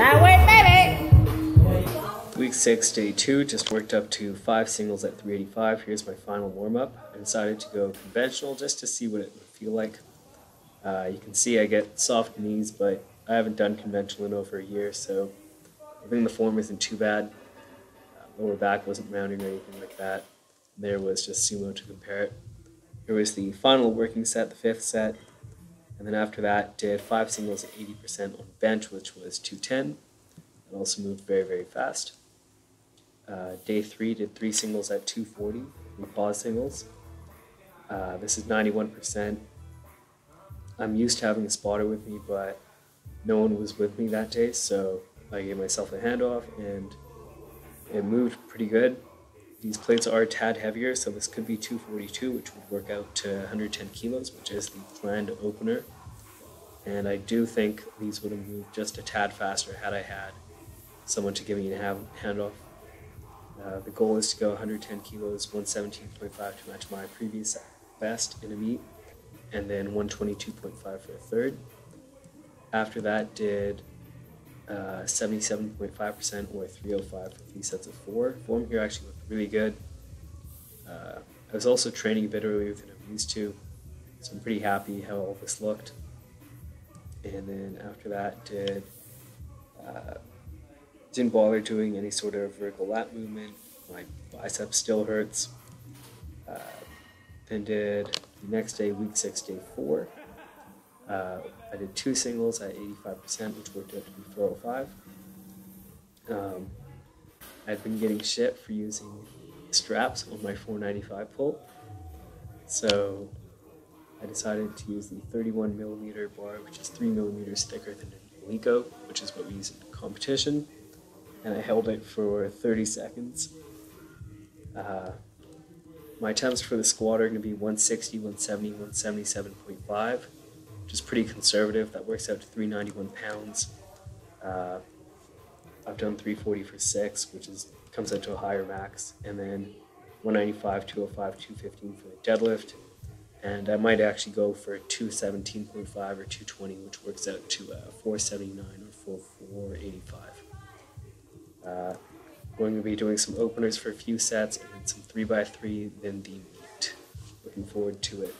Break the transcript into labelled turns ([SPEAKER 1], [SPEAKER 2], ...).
[SPEAKER 1] That way,
[SPEAKER 2] baby! Week 6, day 2, just worked up to 5 singles at 385. Here's my final warm-up. I decided to go conventional just to see what it would feel like. Uh, you can see I get soft knees, but I haven't done conventional in over a year, so I think the form isn't too bad. Uh, lower back wasn't rounding or anything like that. There was just sumo to compare it. Here was the final working set, the fifth set, and then after that, did five singles at 80% on bench, which was 210. And also moved very, very fast. Uh, day three, did three singles at 240, three pause singles. Uh, this is 91%. I'm used to having a spotter with me, but no one was with me that day, so I gave myself a handoff and it moved pretty good. These plates are a tad heavier, so this could be 242, which would work out to 110 kilos, which is the planned opener. And I do think these would have moved just a tad faster had I had someone to give me a hand, handoff. Uh, the goal is to go 110 kilos, 117.5 to match my previous best in a meet, and then 122.5 for a third. After that, did 77.5% or 305 for three sets of four. Form here actually looked really good. Uh, I was also training a bit earlier than I'm used to, so I'm pretty happy how all this looked. And then after that, did uh, didn't bother doing any sort of vertical lat movement. My bicep still hurts. Uh, then did the next day, week six, day four. Uh, I did two singles at 85%, which worked out to be 405. Um, I've been getting shit for using straps on my 495 pull. So I decided to use the 31 millimeter bar, which is 3 millimeters thicker than an Eleiko, which is what we use in competition. And I held it for 30 seconds. Uh, my attempts for the squat are going to be 160, 170, 177.5 which is pretty conservative. That works out to 391 pounds. Uh, I've done 340 for six, which is comes out to a higher max, and then 195, 205, 215 for the deadlift. And I might actually go for 217.5 or 220, which works out to uh, 479 or 485. Uh, going to be doing some openers for a few sets and then some 3x3, then the meet. Looking forward to it.